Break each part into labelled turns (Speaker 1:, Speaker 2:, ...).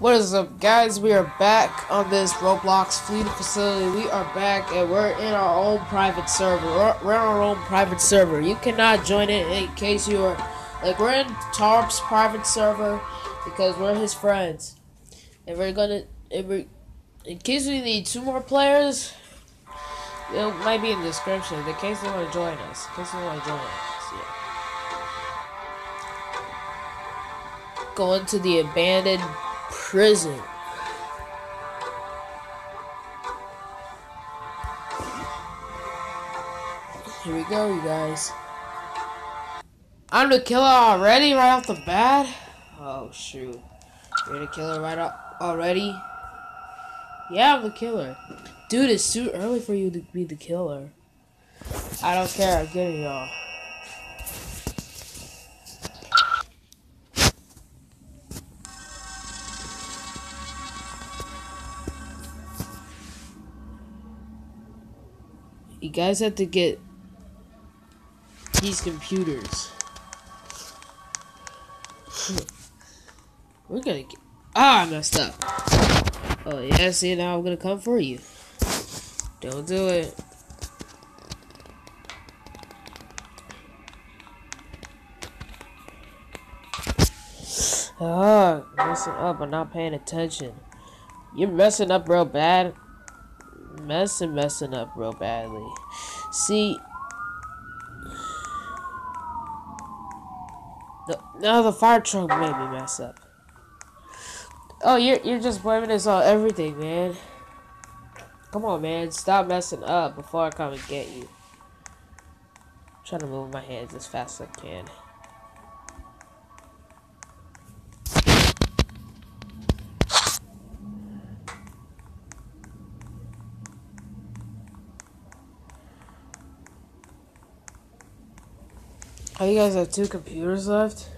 Speaker 1: What is up, guys? We are back on this Roblox Flee the Facility. We are back, and we're in our own private server. We're, in our own private server. You cannot join it in case you are like we're in Tarp's private server because we're his friends, and we're gonna. We're, in case we need two more players, it might be in the description. In case they want to join us, in case they want to join us, yeah. Going to the abandoned prison. Here we go, you guys. I'm the killer already, right off the bat? Oh, shoot. You're the killer right off already? Yeah, I'm the killer. Dude, it's too early for you to be the killer. I don't care, I'm getting y'all. You guys have to get these computers. We're gonna get. Ah, I messed up. Oh, yeah, see, now I'm gonna come for you. Don't do it. Ah, messing up. I'm not paying attention. You're messing up real bad. Messing, messing up real badly. See. No, now the fire truck made me mess up. Oh, you're you're just blaming this on everything, man. Come on, man. Stop messing up before I come and get you. I'm trying to move my hands as fast as I can. Oh, you guys have two computers left?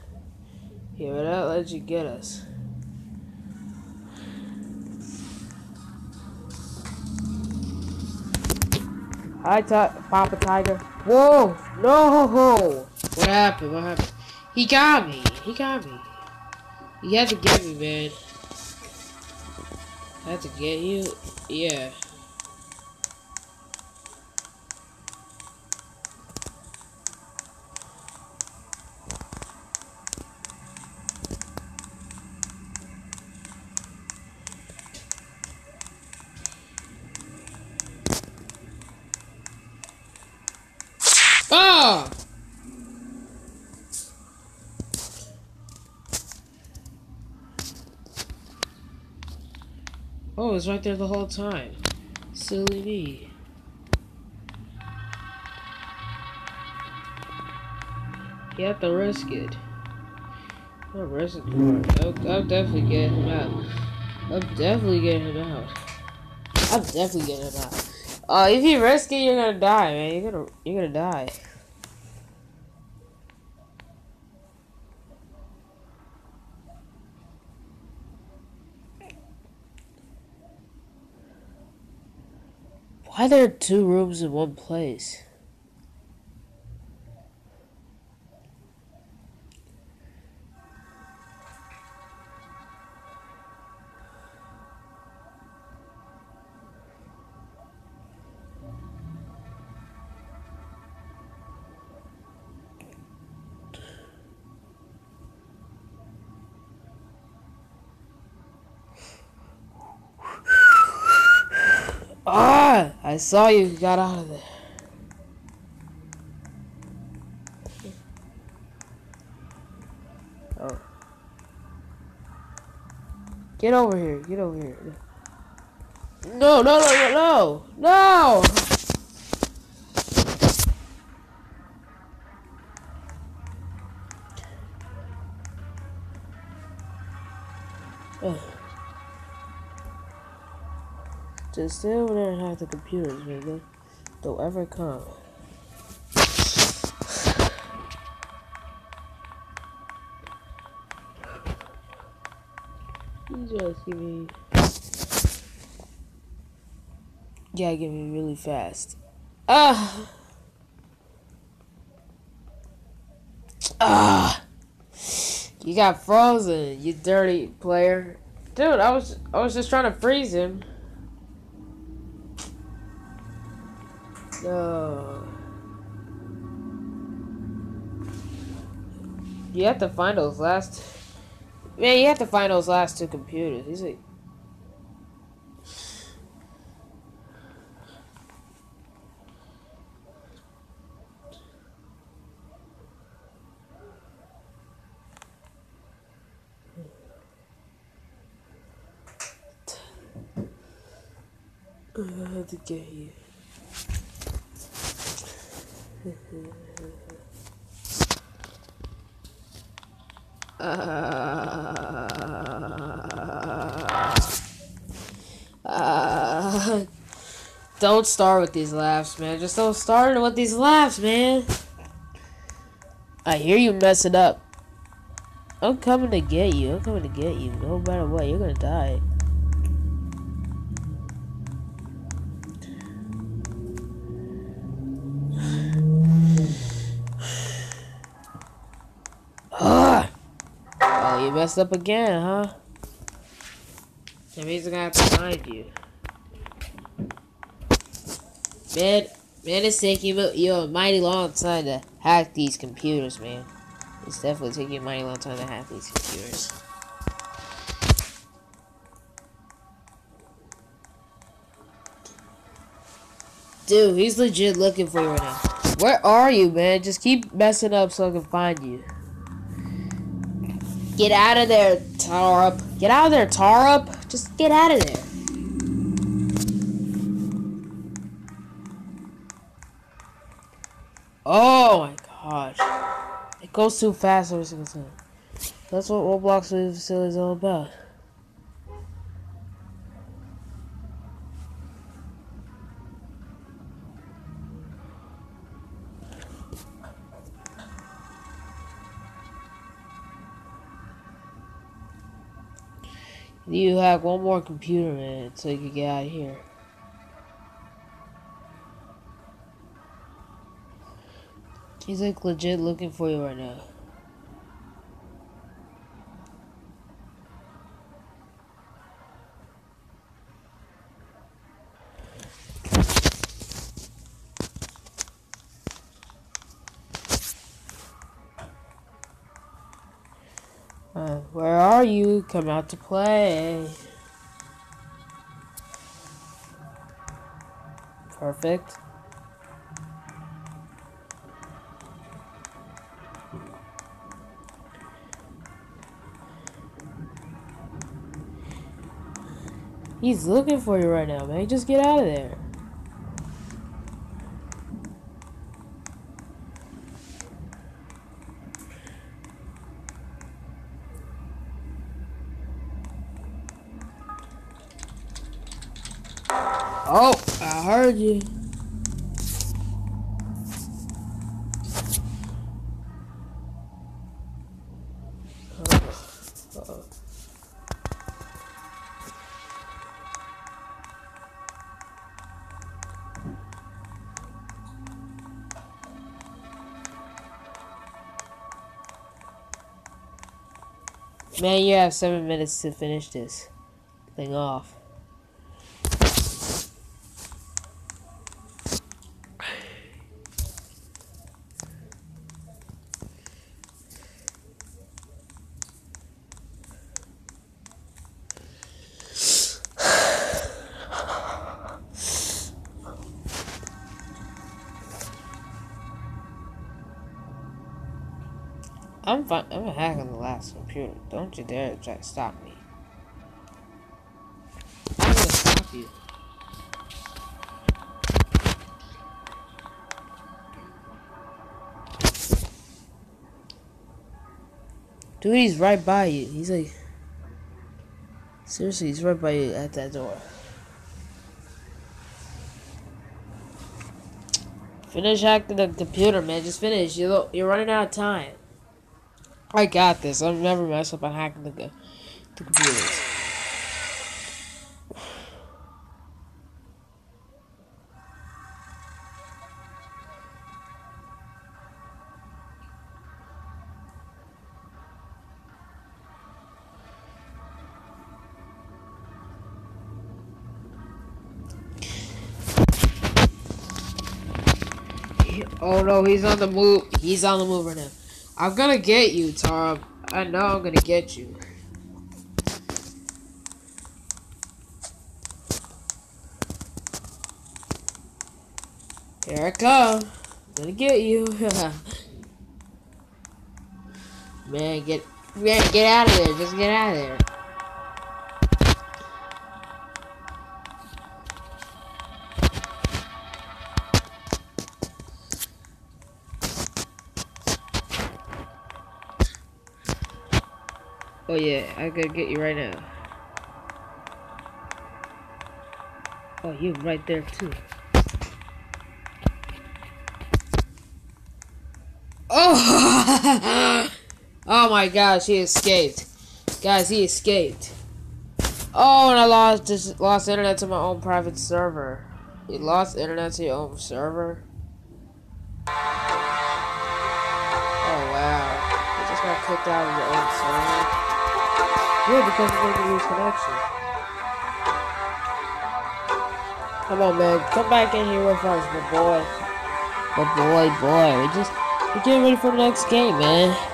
Speaker 1: Yeah, but that let you get us. Hi, Papa Tiger. Whoa! No! What happened? What happened? He got me. He got me. He had to get me, man. I had to get you? Yeah. Was right there the whole time. Silly me. You have to risk it. I'm risking it. I'm definitely getting him out. I'm definitely getting him out. I'm definitely getting him out. Uh, if you risk it, you're gonna die, man. You're gonna, you're gonna die. Why there are two rooms in one place? Saw you got out of there. Oh. Get over here. Get over here. No, no, no, no, no! No! Stay over there and have the computers, man. Don't ever come. You just give me. Yeah, give me really fast. Ah! Ah! You got frozen, you dirty player. Dude, I was I was just trying to freeze him. No. You have to find those last. Man, you have to find those last two computers. He's like. I had to get you. Uh, don't start with these laughs, man. Just don't start with these laughs, man. I hear you messing up. I'm coming to get you. I'm coming to get you. No matter what, you're gonna die. Messed up again, huh? That means I'm gonna have to find you. Man, man, it's taking you, you a mighty long time to hack these computers, man. It's definitely taking a mighty long time to hack these computers. Dude, he's legit looking for you right now. Where are you, man? Just keep messing up so I can find you. Get out of there, Tarup. Get out of there, Tarup. Just get out of there. Oh my gosh. It goes too fast every single time. That's what Roblox Facility is all about. You have one more computer man so you can get out of here. He's like legit looking for you right now. Come out to play. Perfect. He's looking for you right now, man. Just get out of there. Oh, I heard you. Man, you have seven minutes to finish this thing off. Don't you dare try to stop me. I'm gonna stop you. Dude, he's right by you. He's like... Seriously, he's right by you at that door. Finish hacking the computer, man. Just finish. You're, you're running out of time. I got this. I've never messed up on hacking the, the computers. Oh no, he's on the move. He's on the move right now. I'm gonna get you, Tom. I know I'm gonna get you. Here I come. I'm gonna get you. man, get man, get out of there. Just get out of there. Oh yeah, I gotta get you right now. Oh, you right there too. Oh! oh my gosh, he escaped. Guys, he escaped. Oh, and I lost just lost internet to my own private server. You lost internet to your own server? Oh wow. You just got kicked out of your own server. Because of the lose connection. Come on, man. Come back in here with us, my boy. My boy, boy. We just we're getting ready for the next game, man.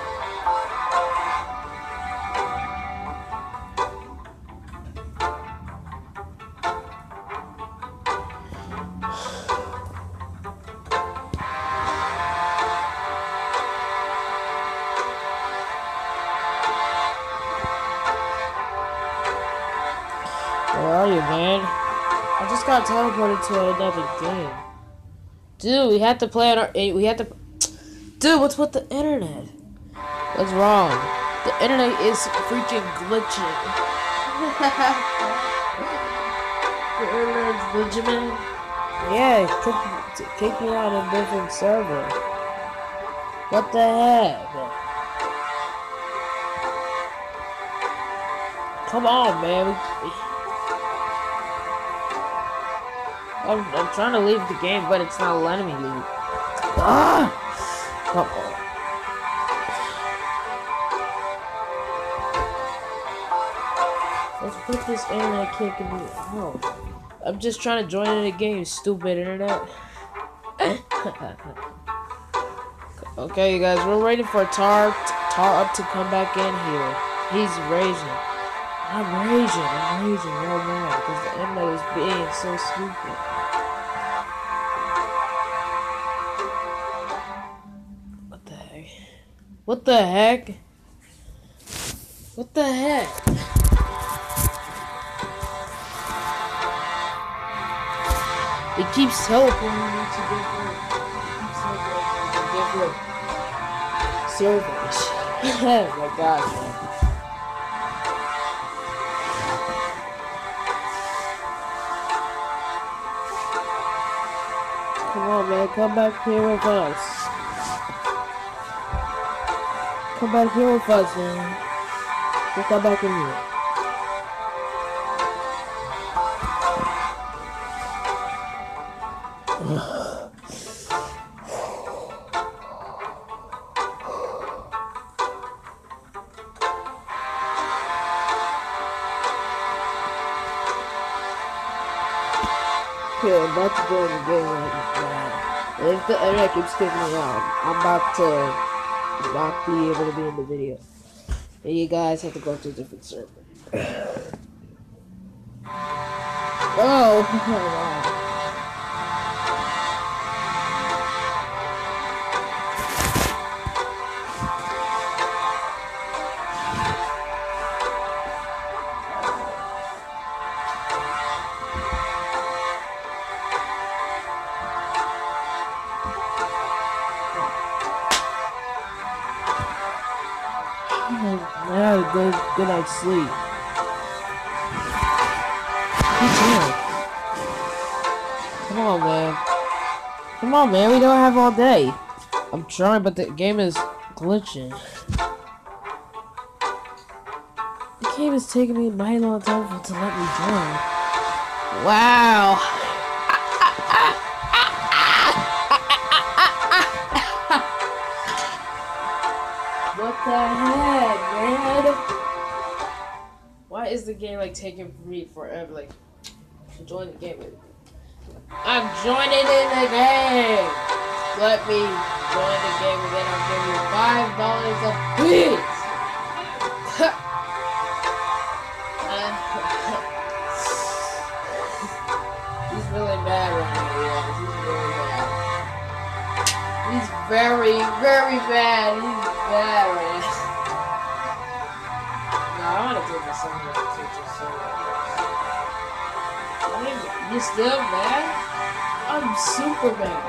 Speaker 1: Where are you, man? I just got teleported to another game. Dude, we have to play on our. eh, We have to. Dude, what's with the internet? What's wrong? The internet is freaking glitching. the internet's glitching, man. Yeah, kick, kick me out of a different server. What the heck? Come on, man. I'm, I'm trying to leave the game, but it's not letting me leave. Ah! On. Let's put this internet kicking me out. I'm just trying to join in the game, stupid internet. okay, you guys, we're waiting for Tar Tar up to come back in here. He's raging. I'm raging. I'm raging right now because the internet is being so stupid. What the heck? What the heck? It keeps teleporting me to me to different servers. oh my gosh, man. Come on, man. Come back here with us. Come back here with us, man. Just come back in here. Okay, I'm about to join the game right now. If the internet keeps kicking out, I'm about to not be able to be in the video. And you guys have to go to a different server. oh, good, night's sleep. Come on, man. Come on, man. We don't have all day. I'm trying, but the game is glitching. The game is taking me a mighty long time to let me join. Wow. The game like taking me forever, like join the game? I'm joining in the game. Let me join the game and then I'll give you five dollars a piece. He's really mad right now. He's really mad. He's very, very bad. He's mad right You still mad? I'm super mad.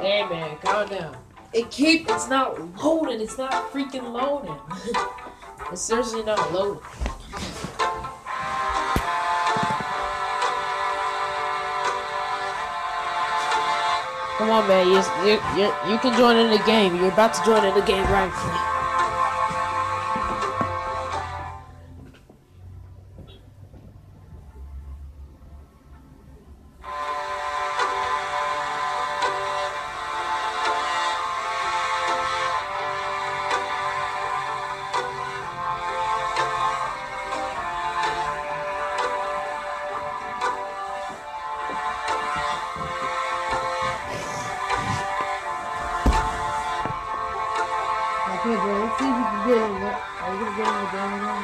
Speaker 1: Hey man, calm down. It keep it's not loading, it's not freaking loading. it's seriously not loading. Come on, man. You, you, you, you can join in the game. You're about to join in the game right now. Okay, bro, let's see if we can get there. Are you gonna get in the game now?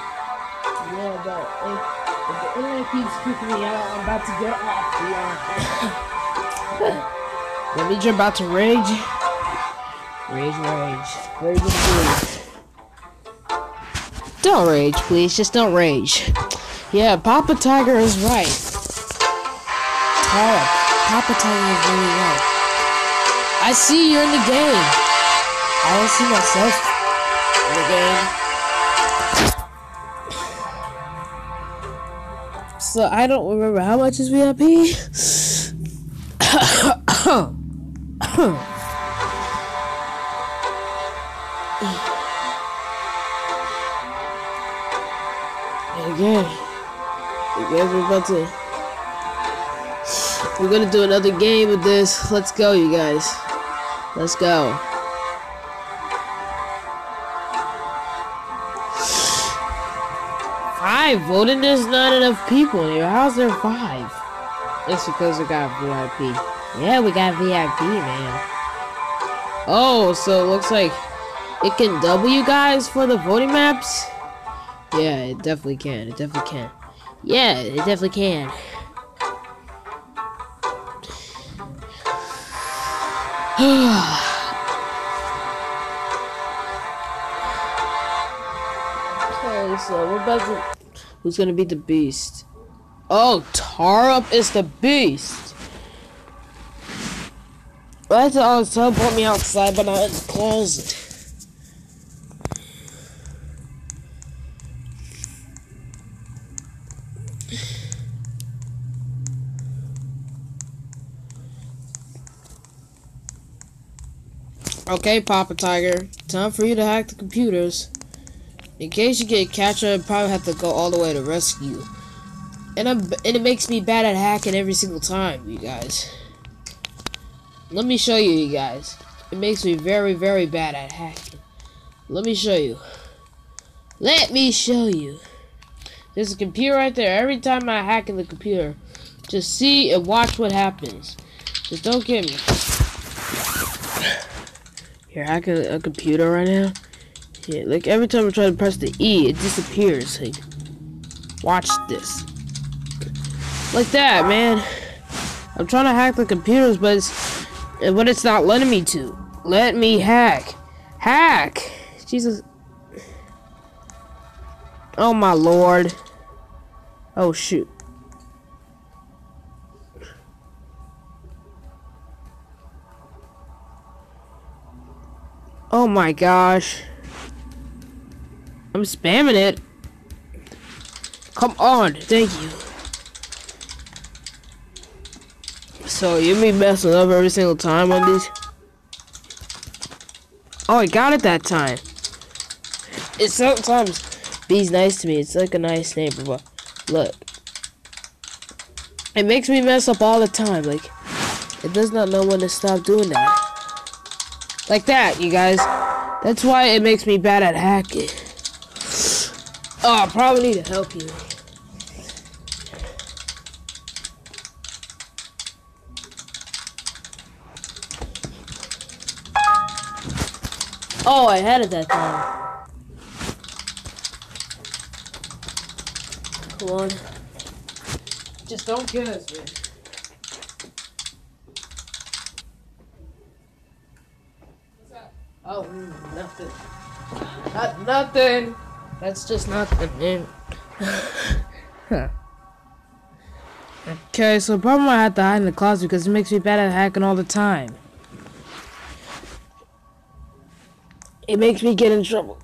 Speaker 1: Yeah, but if, if the internet keeps kicking me out, I'm about to get off the uh, Let me jump out to rage. Rage, rage. Rage rage. Don't rage, please. Just don't rage. Yeah, Papa Tiger is right. Tara, Papa Tiger is really right. I see you're in the game. I don't see myself the game. So I don't remember how much is VIP. again, again we're about to. We're gonna do another game with this. Let's go, you guys. Let's go. Five voting? There's not enough people here. How's there five? It's because we got VIP. Yeah, we got VIP, man. Oh, so it looks like it can double you guys for the voting maps? Yeah, it definitely can. It definitely can. Yeah, it definitely can. okay, so we're about to. Who's gonna be the beast? Oh, Tarup is the beast. I thought teleport me outside, but I closed. Okay, Papa Tiger. Time for you to hack the computers. In case you get captured, I probably have to go all the way to rescue. And I'm and it makes me bad at hacking every single time, you guys. Let me show you, you guys. It makes me very, very bad at hacking. Let me show you. Let me show you. There's a computer right there. Every time I hack in the computer, just see and watch what happens. Just don't get me. You're hacking a computer right now? Yeah, like every time I try to press the E, it disappears. Like, watch this. Like that, man. I'm trying to hack the computers, but it's, but it's not letting me to. Let me hack. Hack! Jesus. Oh my lord. Oh shoot. Oh my gosh. I'm spamming it. Come on, thank you. So you be messing up every single time on these? Oh, I got it that time. It sometimes be's nice to me. It's like a nice neighbor, but look. It makes me mess up all the time. Like, it does not know when to stop doing that. Like that, you guys. That's why it makes me bad at hacking. Oh, I probably need to help you. Oh, I had it that time. Come on. Just don't kill us, man. What's up? Oh, mm, nothing. Not nothing. That's just nothing, man. huh. Okay, so probably I have to hide in the closet because it makes me bad at hacking all the time. It makes me get in trouble.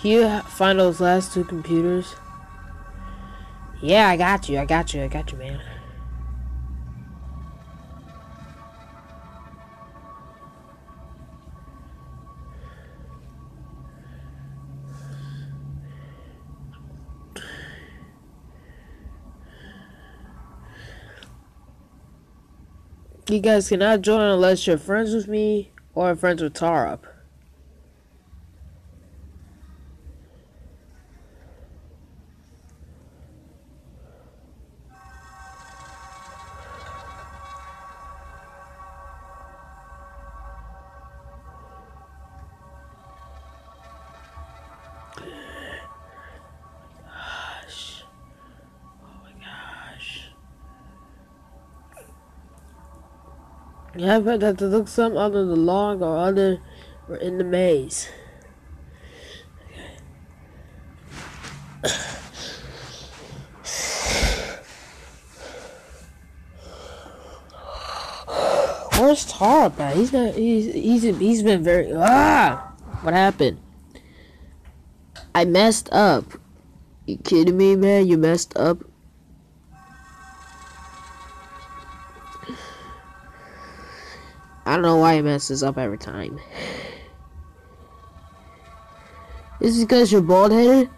Speaker 1: Can you find those last two computers? Yeah, I got you. I got you. I got you, man. You guys cannot join unless you're friends with me or friends with Tarup. You have had to look some under the log or other or in the maze. Where's Tara at? He's not. He's he's he's been very. Ah! What happened? I messed up. You kidding me, man? You messed up. Don't know why it messes up every time. Is it because you're bald headed?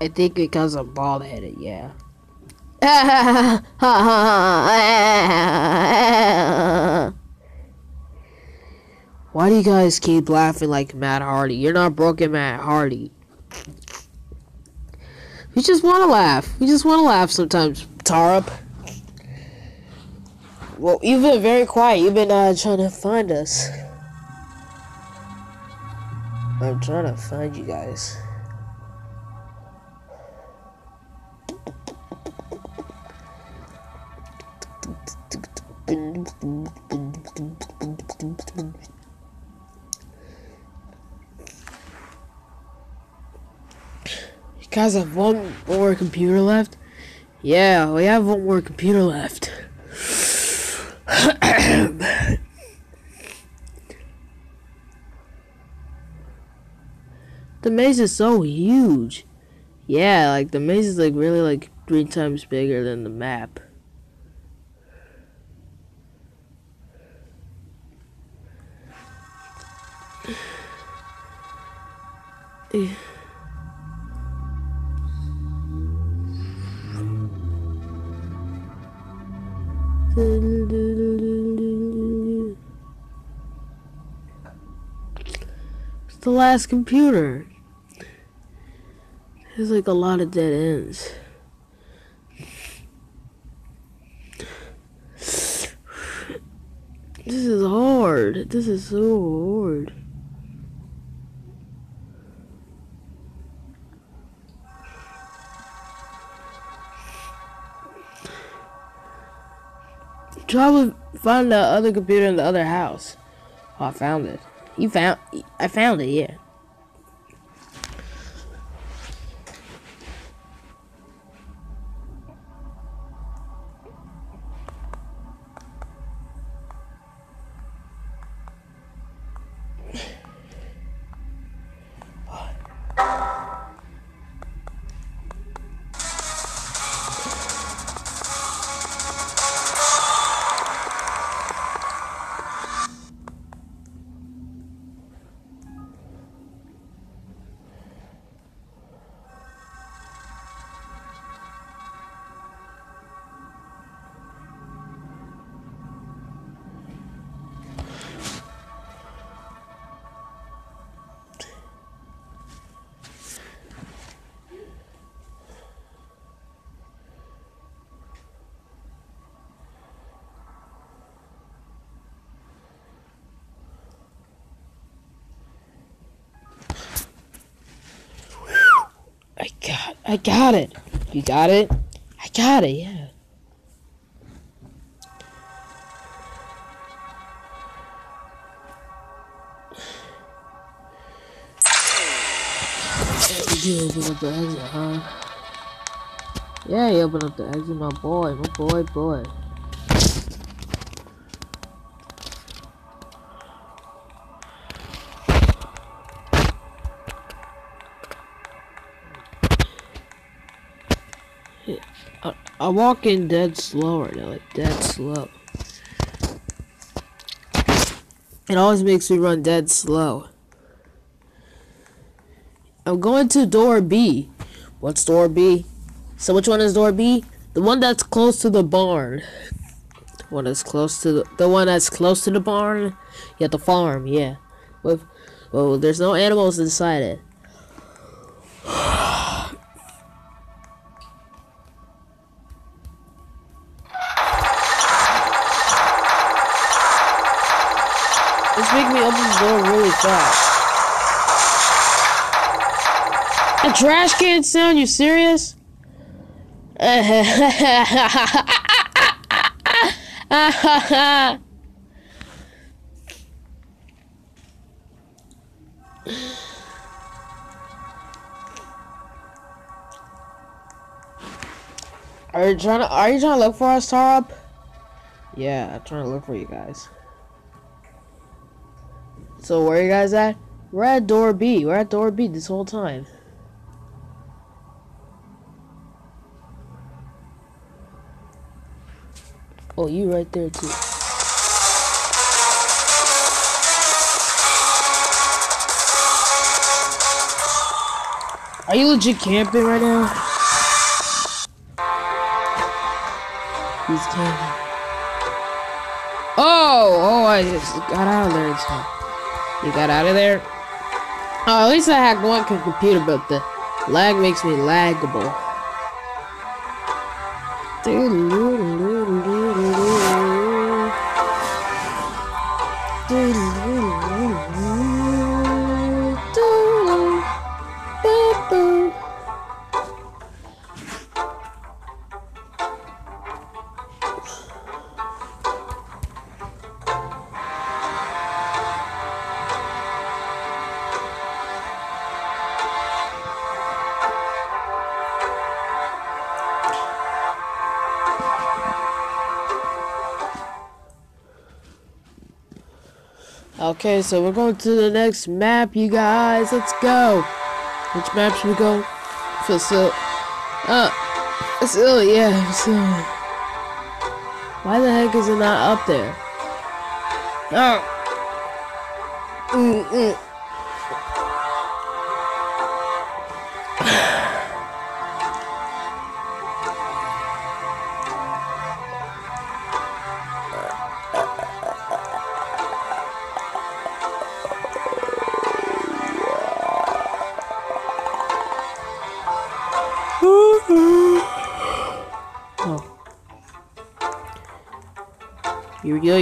Speaker 1: I think because I'm bald headed, yeah. Why do you guys keep laughing like Matt Hardy? You're not broken Matt Hardy. We just want to laugh. We just want to laugh sometimes, Tarup. Well, you've been very quiet. You've been uh, trying to find us. I'm trying to find you guys. You guys have one more computer left? Yeah, we have one more computer left. The maze is so huge. Yeah, like the maze is like really like three times bigger than the map. Eh. The last computer. There's like a lot of dead ends. This is hard. This is so hard. Try to find the other computer in the other house. Oh, I found it. You found? I found it. Yeah. I got it. You got it? I got it, yeah. You open up the exit, huh? Yeah, you open up the exit, my boy, my boy, boy. I, I walk in dead slow right now, like dead slow. It always makes me run dead slow. I'm going to door B. What's door B? So which one is door B? The one that's close to the barn. The one that's close to the, the one that's close to the barn. Yeah, the farm. Yeah. With, well, there's no animals inside it. Trash can sound? You serious? Are you trying to are you trying to look for us, Tarup? Yeah, I'm trying to look for you guys. So where are you guys at? We're at door B. We're at door B this whole time. Oh, you right there too. Are you legit camping right now? He's camping. Oh, oh, I just got out of there. You got out of there? Oh, at least I had one computer, but the lag makes me lagable. Okay, so we're going to the next map, you guys. Let's go. Which map should we go? Facility. Uh, facility, yeah, facility. Why the heck is it not up there? Oh. Mm -mm.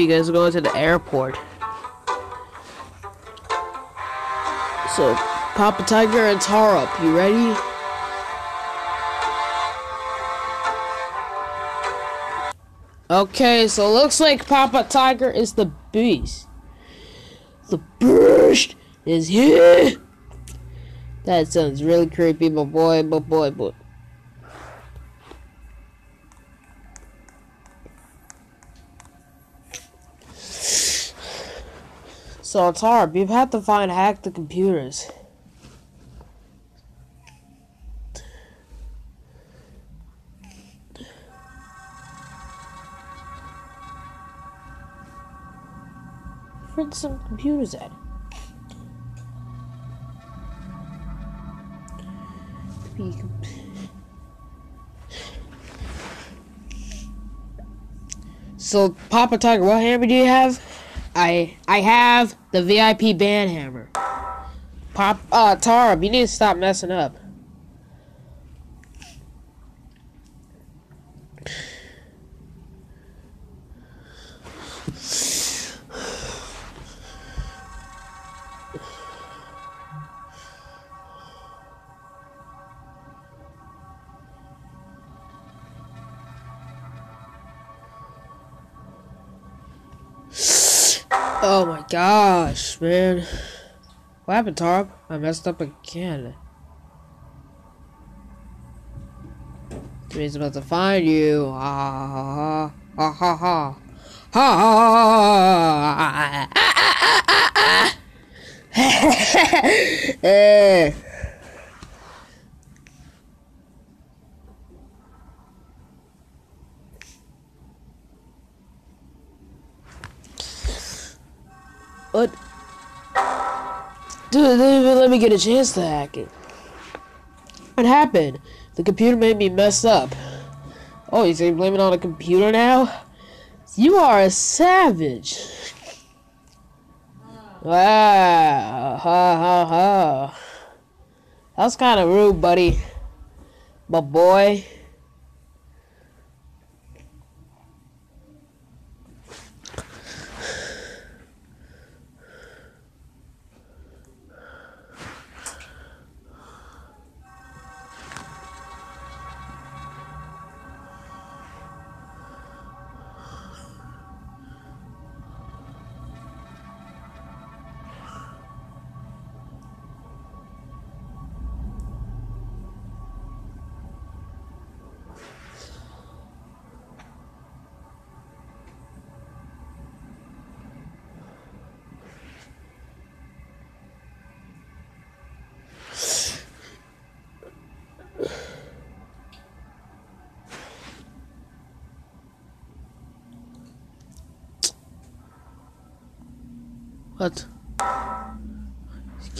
Speaker 1: You guys are going to the airport. So, Papa Tiger and Tarup, you ready? Okay, so looks like Papa Tiger is the beast. The beast is here. That sounds really creepy, my boy, my boy, boy. So it's hard. We've had to find hack the computers. Where'd some computers at? So, Papa Tiger, what hammer do you have? I I have the VIP band hammer. Pop uh Tara, you need to stop messing up. Oh my gosh, man. What happened, Tarb? I messed up again. He's about to find you. Ha ha ha ha ha ha ha ha. Eh. What? Let me get a chance to hack it. What happened? The computer made me mess up. Oh, you say blame it on the computer now? You are a savage. Wow. Ha ha ha. That's kind of rude, buddy. But boy.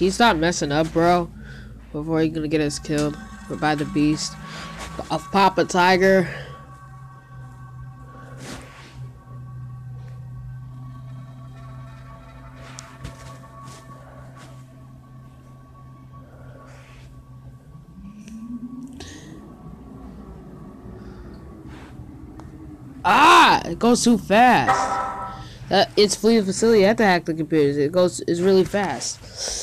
Speaker 1: Can you stop messing up, bro? Before you're gonna get us killed by the beast of Papa Tiger. Ah! It goes too fast. Uh, it's Flee the Facility. You have to hack the computers. It goes. It's really fast.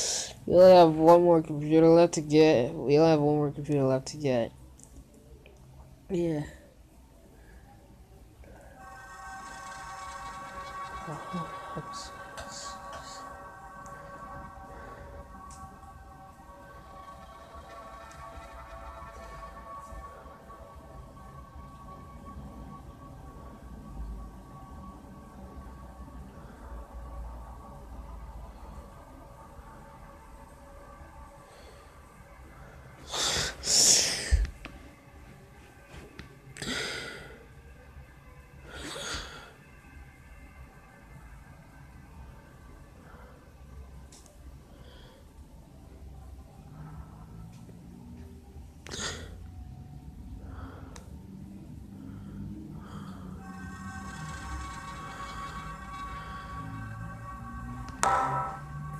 Speaker 1: We only have one more computer left to get. We only have one more computer left to get. Yeah. Oh,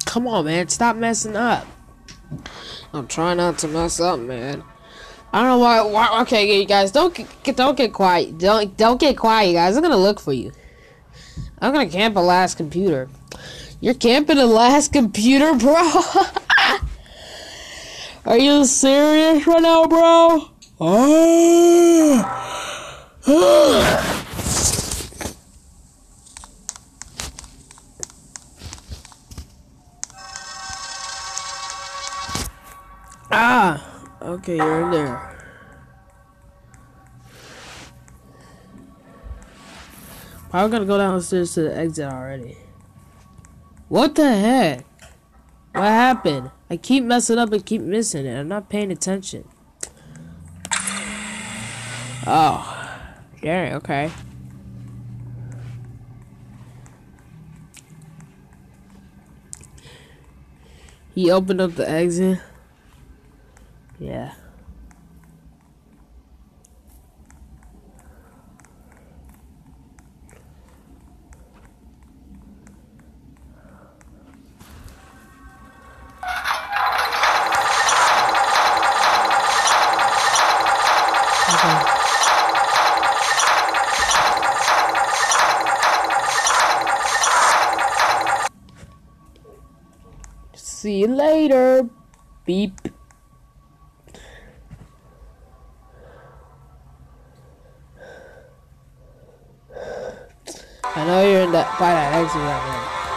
Speaker 1: Come on, man. Stop messing up. I'm trying not to mess up, man. I don't know why. why okay, you guys, don't get don't get quiet. Don't don't get quiet, you guys. I'm gonna look for you. I'm gonna camp a last computer. You're camping a last computer, bro. Are you serious right now, bro? Ah! Okay, you're in there. I'm gonna go downstairs to the exit already. What the heck? What happened? I keep messing up and keep missing it. I'm not paying attention. Oh. Dang, okay. He opened up the exit. Yeah. See you later. Beep. that.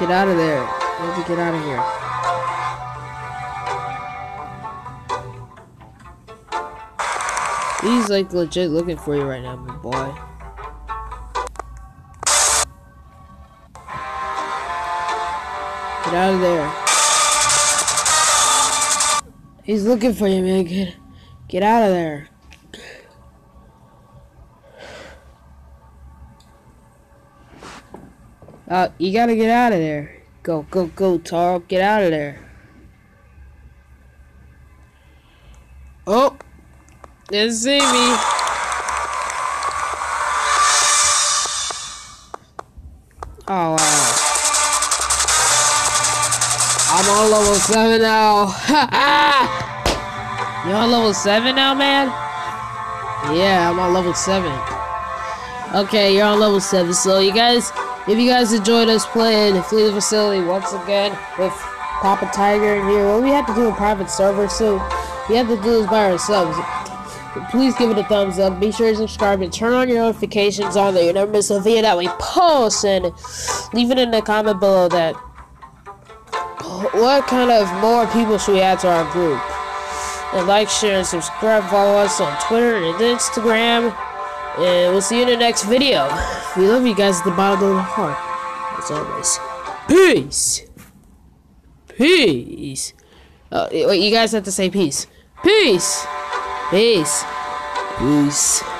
Speaker 1: Get out of there. Where'd get out of here? He's like legit looking for you right now, my boy. Get out of there. He's looking for you, man. Get, get out of there. Uh, you gotta get out of there. Go, go, go, Taro. Get out of there. Oh! Didn't. Oh, wow. I'm on level 7 now. you on level 7 now, man? Yeah, I'm on level 7. Okay, you're on level 7. So, you guys, if you guys enjoyed us playing Flee the Facility once again with Papa Tiger in here, what we have to do a private server, so we have to do this by ourselves. Please give it a thumbs up. Be sure to subscribe and turn on your notifications on there. You never miss a video that we post. And leave it in the comment below that what kind of more people should we add to our group? And like, share, and subscribe. Follow us on Twitter and Instagram. And we'll see you in the next video. We love you guys at the bottom of the heart. As always. Peace. Peace. Uh, wait, you guys have to say peace. Peace. Peace. Peace.